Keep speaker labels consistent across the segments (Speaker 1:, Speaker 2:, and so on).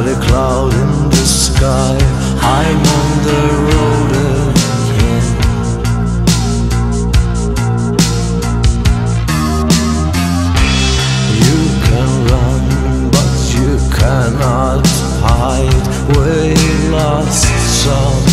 Speaker 1: not a cloud in the sky. I'm on the road again. You can run, but you cannot hide. We lost some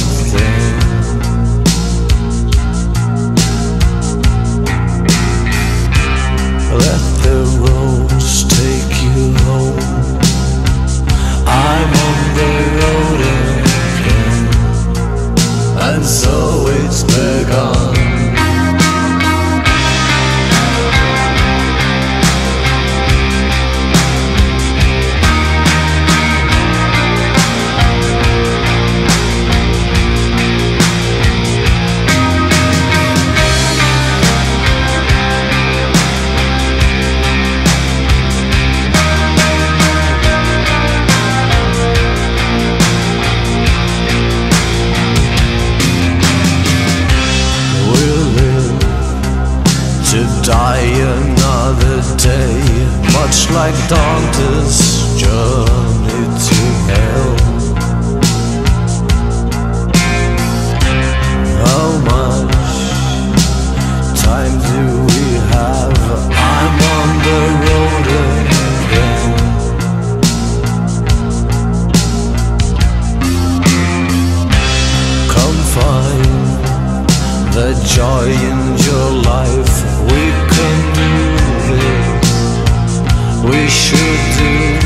Speaker 1: should do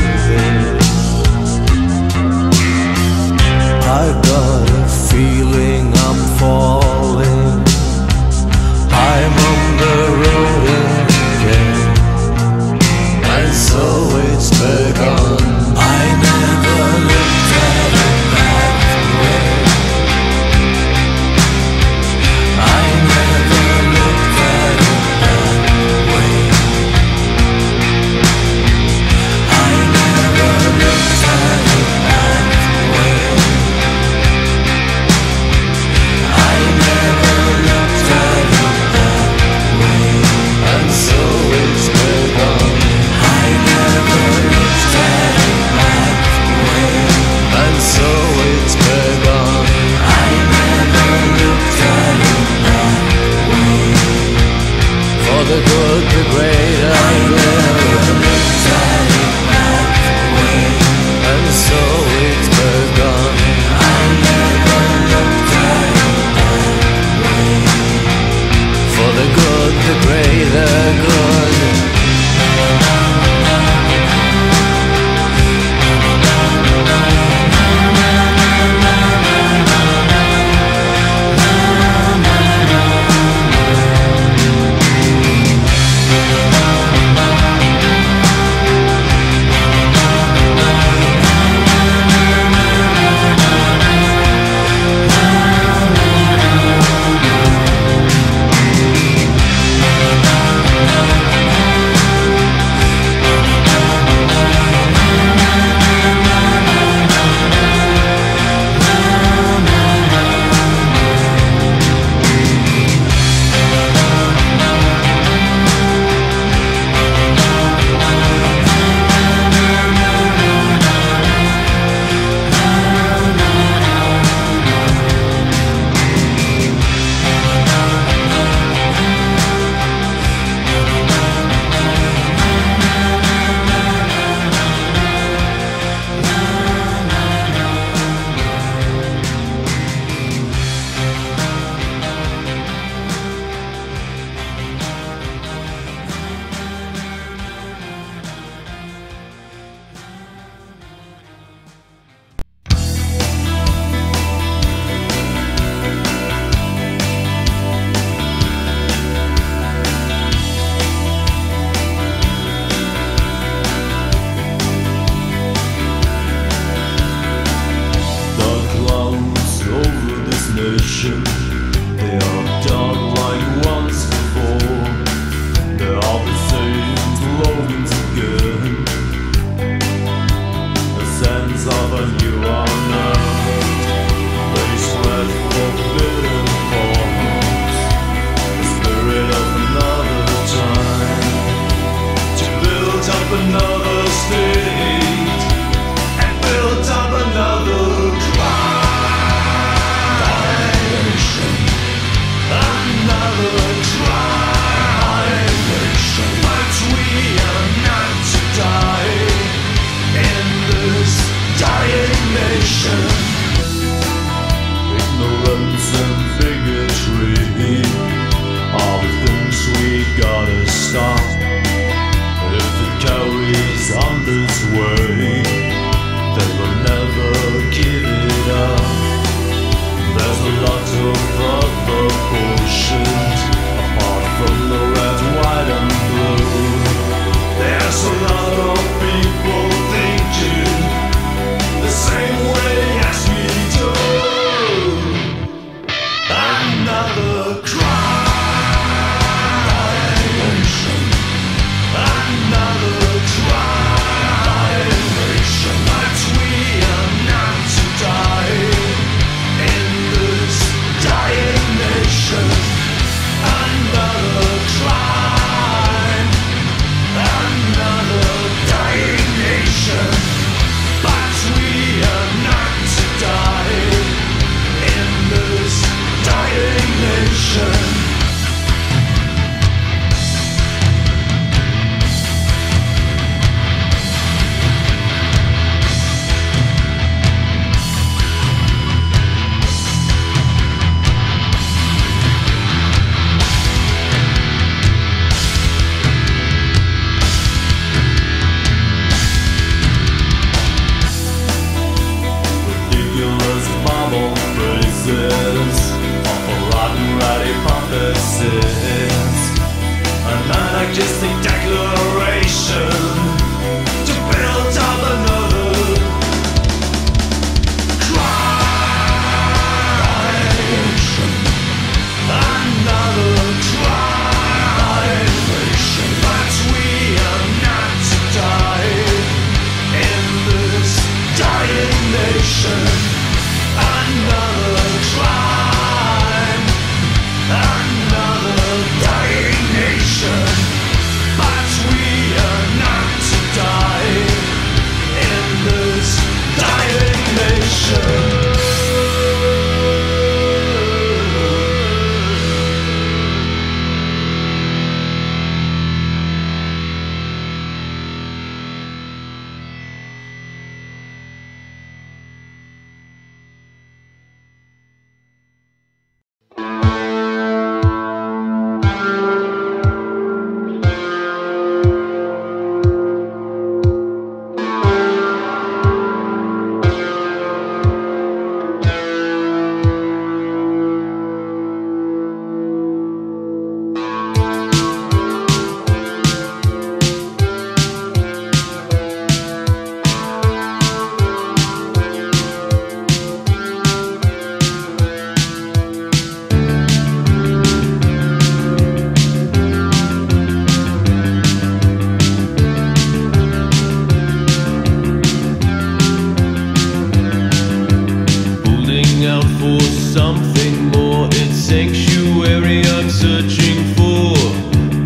Speaker 2: before.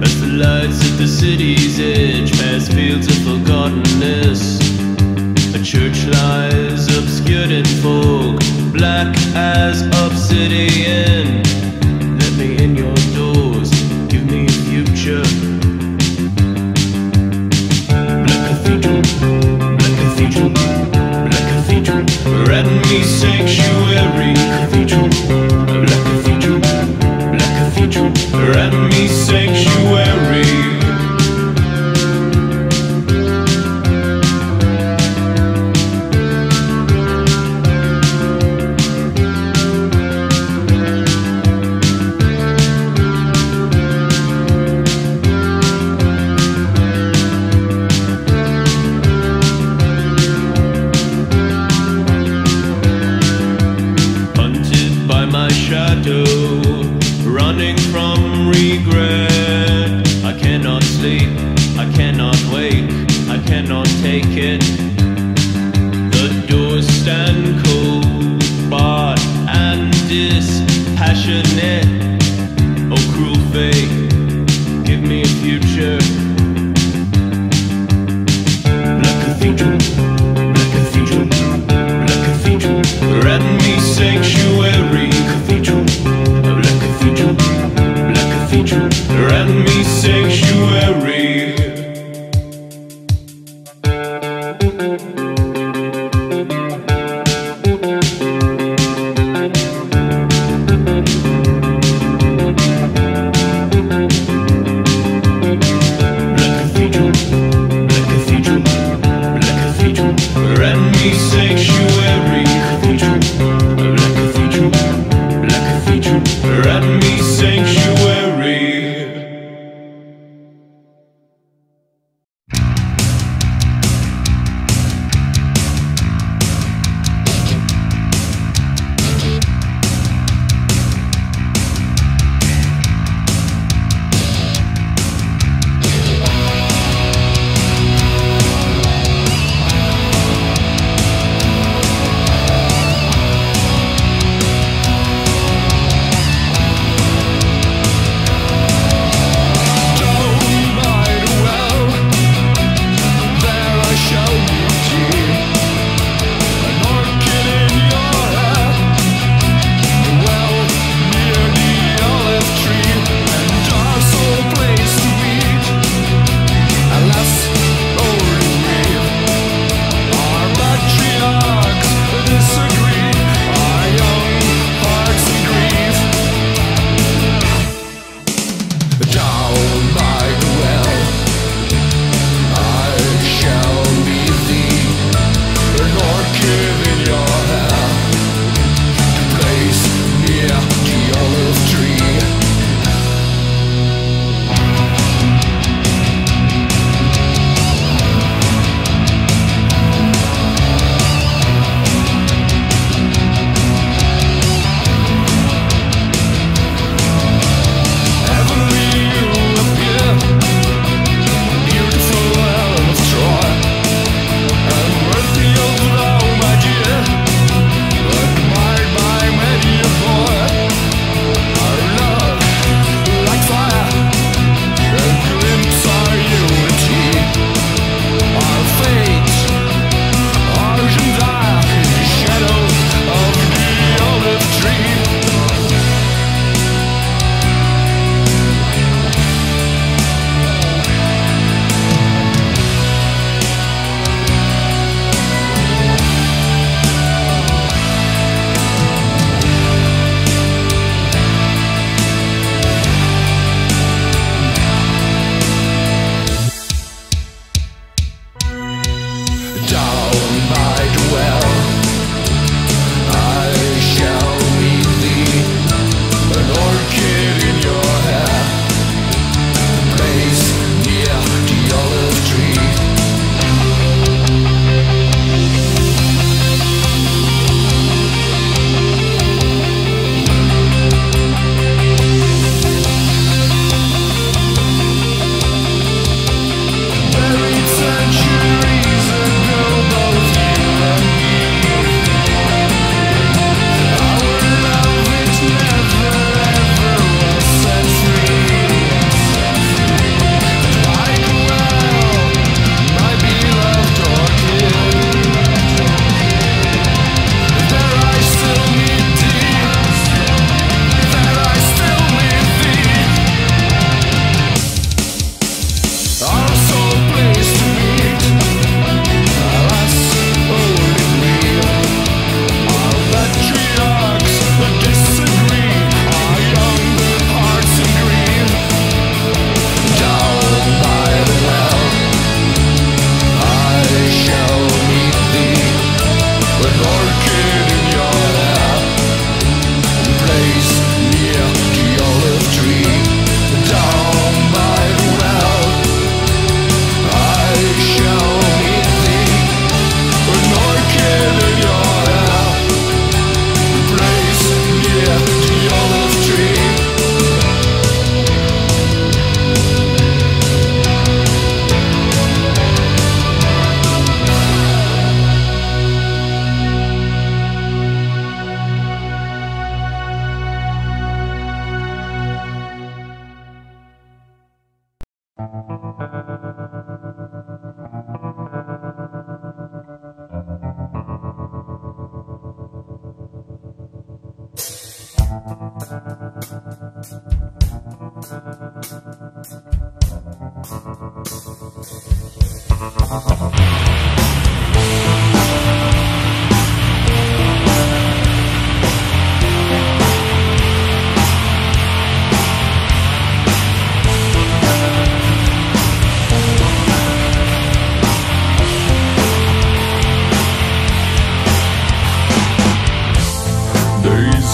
Speaker 2: Past the lights of the
Speaker 1: city's edge Past fields of forgottenness. A church lies obscured in fog Black as obsidian. Let me in your doors Give me a future. Black cathedral Black cathedral Black cathedral. Ratting me say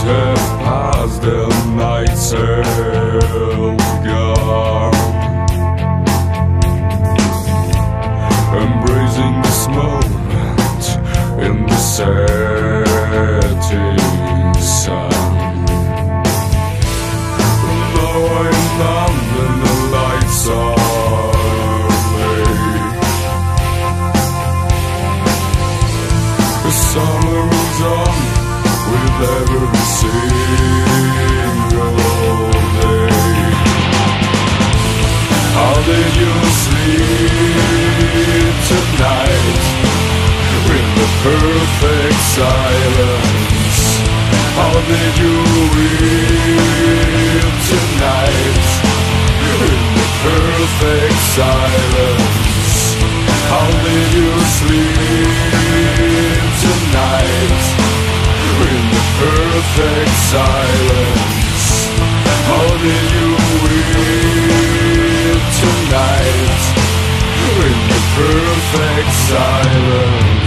Speaker 1: Winter as the night have gone Embracing this moment in the setting sun. Though I'm not perfect silence How did you tonight? In the perfect silence How did you sleep tonight? perfect silence. How did you weep tonight. In the perfect silence.